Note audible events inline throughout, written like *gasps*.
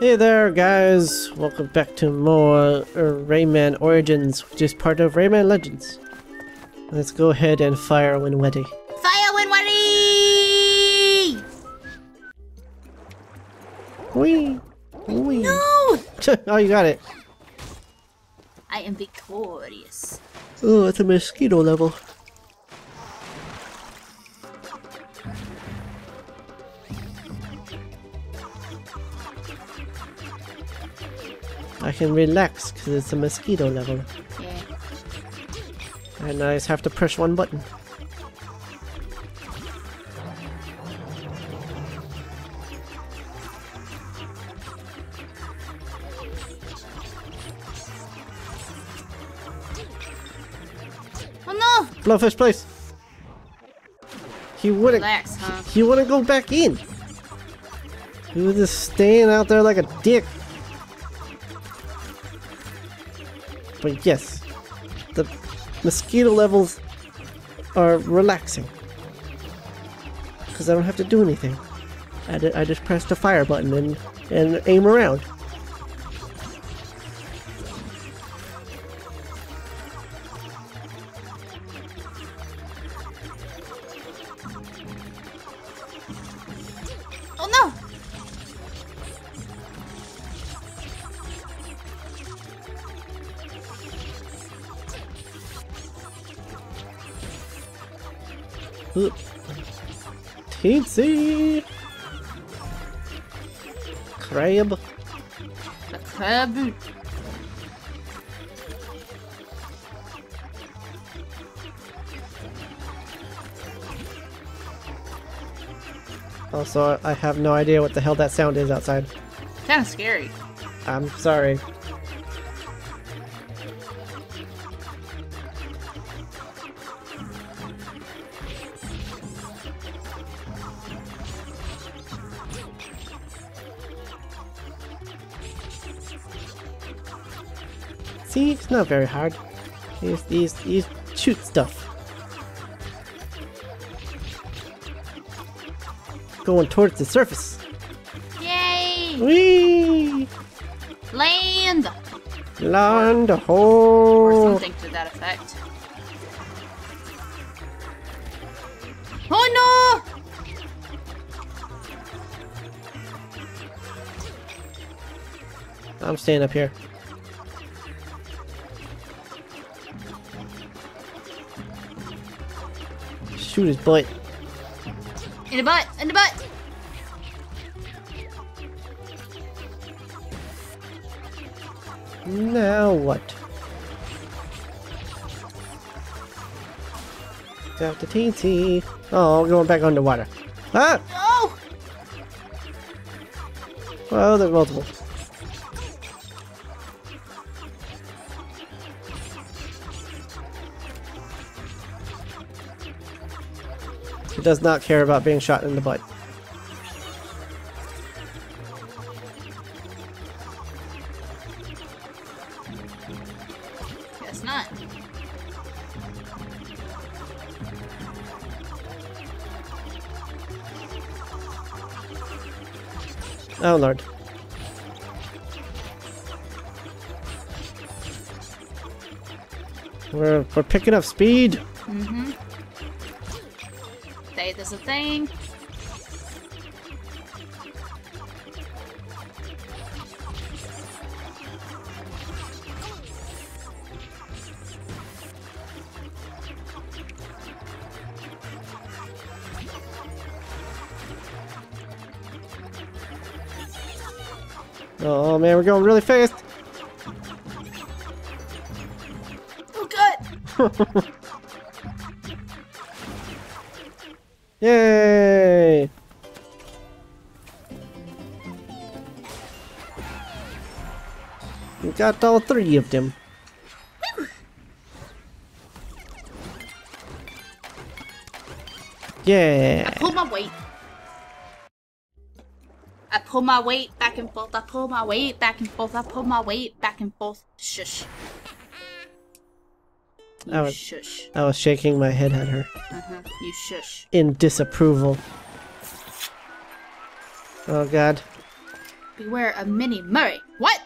Hey there, guys! Welcome back to more uh, Rayman Origins, which is part of Rayman Legends. Let's go ahead and fire when ready. Fire when ready! Whee! Whee! No! *laughs* oh, you got it. I am victorious. Oh, it's a mosquito level. I can relax because it's a mosquito level. Yeah. And I just have to push one button. Oh no! Blowfish, place! He wouldn't. Relax, huh? He wouldn't go back in. He was just staying out there like a dick. But yes, the mosquito levels are relaxing. Because I don't have to do anything. I, I just press the fire button and, and aim around. Teensy! Crab. The crab. Also, I have no idea what the hell that sound is outside. Kinda scary. I'm sorry. See, it's not very hard. These, these, these shoot stuff. Going towards the surface. Yay! Whee! Land! Land Or ho! something to that effect. Oh no! I'm staying up here. Shoot his butt. In the butt! In the butt! Now what? Got the teensy. Oh, going back underwater. Ah! No! Well, there's multiple. He does not care about being shot in the butt. Guess not. Oh lord. We're, we're picking up speed. Mm-hmm. Say there's a thing. Oh man, we're going really fast. Oh god! *laughs* Yay! We got all three of them. Yeah. I Pull my weight. I pull my weight back and forth. I pull my weight back and forth. I pull my weight back and forth. Shush. You I was- shush. I was shaking my head at her Uh-huh. You shush. in disapproval. Oh god. Beware of Mini Murray. What?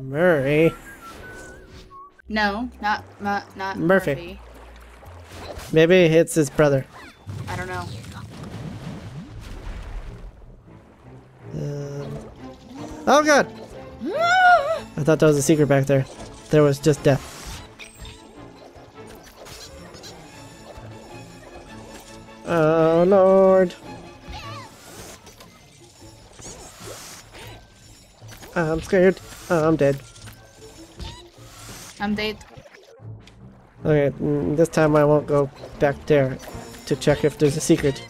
Murray. No, not not not Murfy. Murfy. Maybe it's his brother. I don't know. Um, oh god! *gasps* I thought that was a secret back there. There was just death. Oh lord. I'm scared. I'm dead. I'm dead. Okay, mm, this time I won't go back there to check if there's a secret.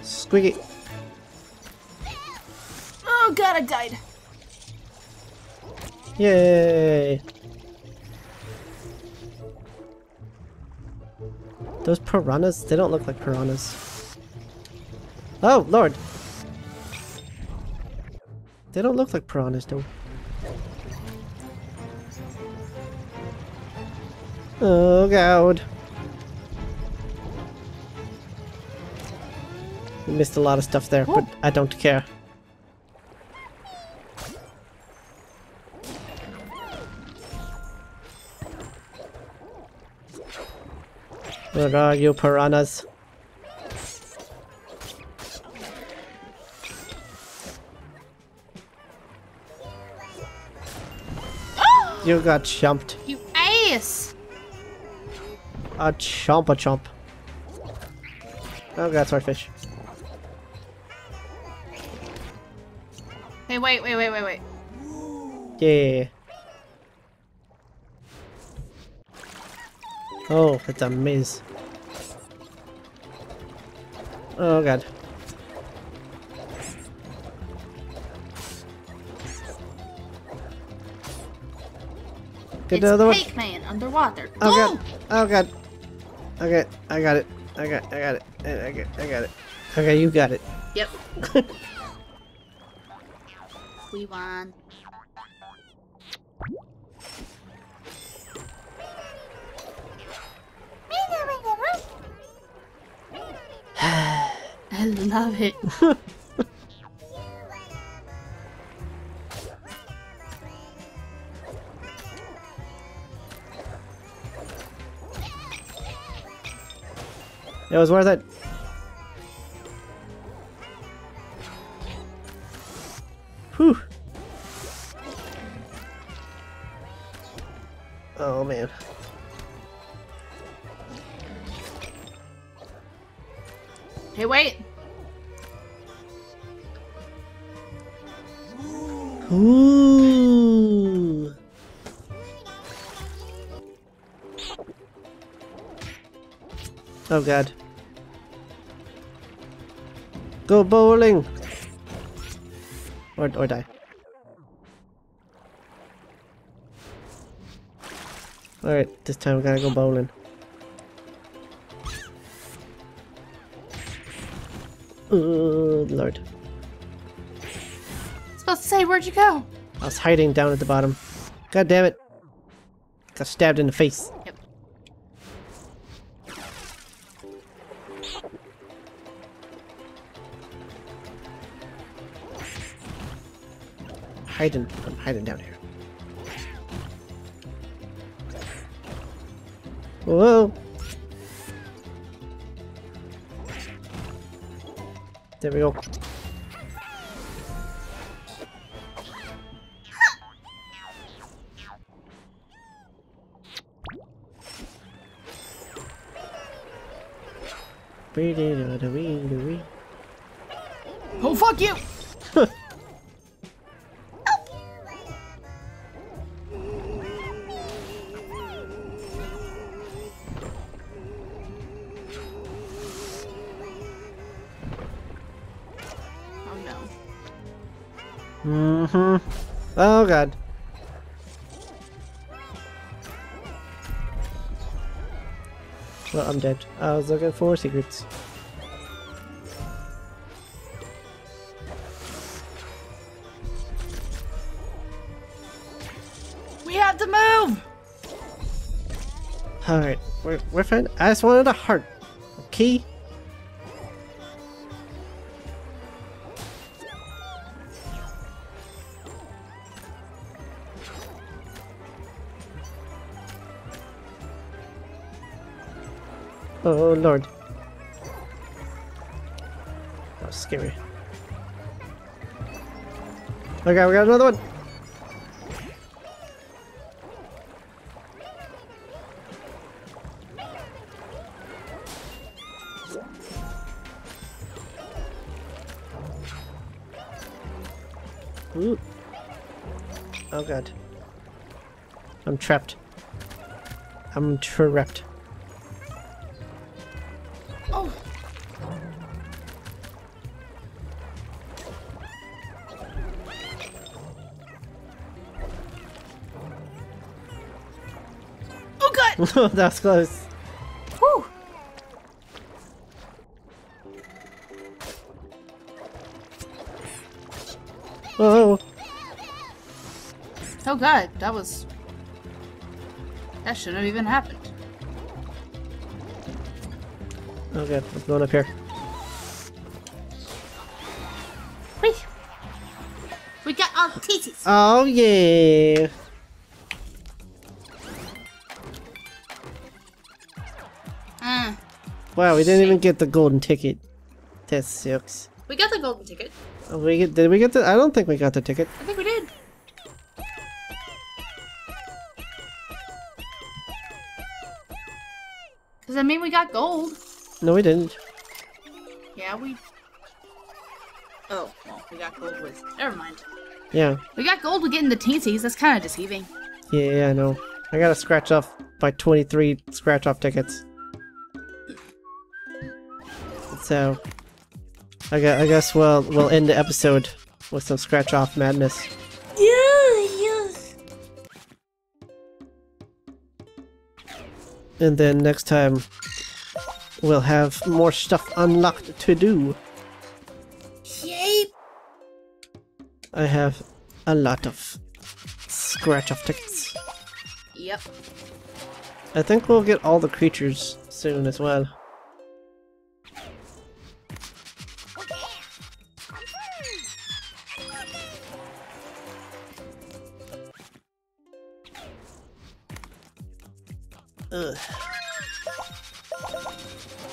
Squeaky. Oh god, I died. Yay! Those piranhas, they don't look like piranhas. Oh, lord! They don't look like piranhas, though. Oh, God. We missed a lot of stuff there, but I don't care. Where are you, piranhas? You got chumped. You ass! A chomp a chomp. Oh god, swordfish. Hey, wait, wait, wait, wait, wait. Yeah. Oh, it's a maze. Oh god. Get it's the other one. Cake Man underwater. Oh Go! god. Oh god. Okay, I got it. I got I got it. I I got I got it. Okay, you got it. Yep. we won. I love it. It was worth it. Ooh. Oh god. Go bowling! Or, or die. Alright, this time we gotta go bowling. Oh, Lord. Supposed to say, where'd you go? I was hiding down at the bottom. God damn it. Got stabbed in the face. Yep. Hiding. I'm hiding down here. Whoa. There we go. Oh, fuck you! Oh no. Mm-hmm. Oh god. I'm dead. I was looking for secrets. We have to move! Alright, we're, we're fine. I just wanted a heart. Okay? Oh lord. That was scary. Okay, we got another one. Ooh. Oh god. I'm trapped. I'm trapped. Oh, oh god! *laughs* That's close. Whew. Oh, Oh god, that was. That shouldn't have even happened. God, I'm going up here. We got our titties! Oh yeah. Uh, Wow, we didn't even get the golden ticket. That sucks. we got the golden ticket. Oh, we get, did we get the? I don't think we got the ticket. I think we did. Cause I mean we got gold. No, we didn't. Yeah, we. Oh, well, we got gold with. Never mind. Yeah, We got gold with getting the teensies. That's kind of deceiving. yeah, yeah, I know. I gotta scratch off by 23 scratch off tickets. So, I guess, I guess we'll we'll end the episode with some scratch off madness. Yes, And then next time, we'll have more stuff unlocked to do. Yay! I have a lot of scratch off tickets. Yep. I think we'll get all the creatures soon as well.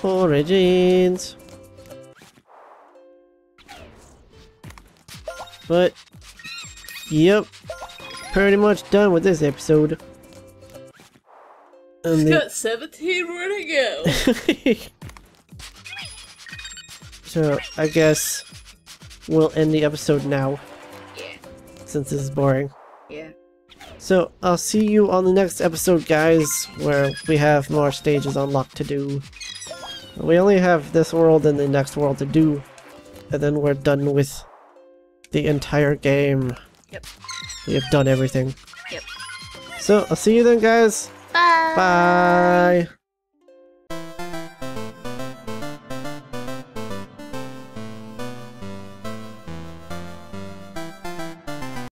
Origins. But, yep, pretty much done with this episode. And the- Got 17 more to go. so, I guess we'll end the episode now, yeah. since this is boring. Yeah. So, I'll see you on the next episode, guys, where we have more stages unlocked to do. We only have this world and the next world to do, and then we're done with the entire game. Yep. We have done everything. Yep. So, I'll see you then, guys. Bye. Bye!